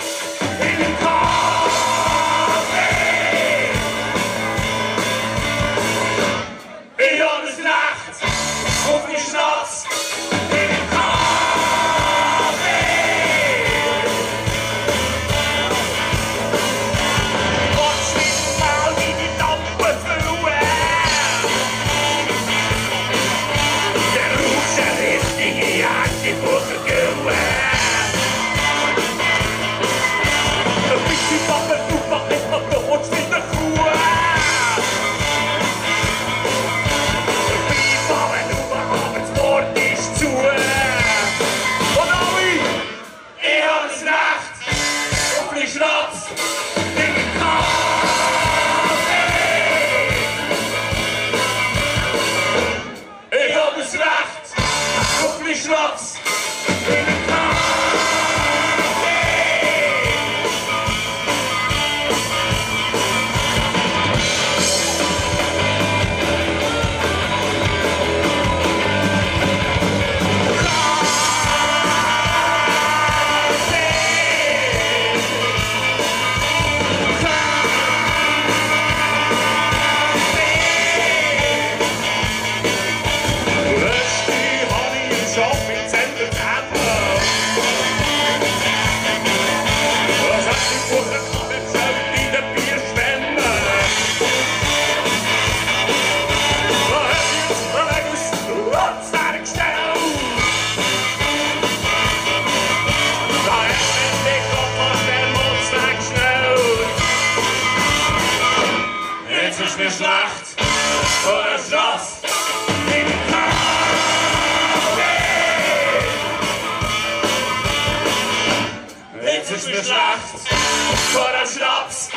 Podcast. shopping center at love. Was hat die Mutter bezahlt in der Bierspende? Da hat die uns verlegst, rotz da nicht schnell. Da hat sie nicht auf was der Mutz da schnell. Jetzt ist eine Schlacht vor der Schlacht. Kaffee. Jetzt ist mir schlecht. Vor der Schnaps.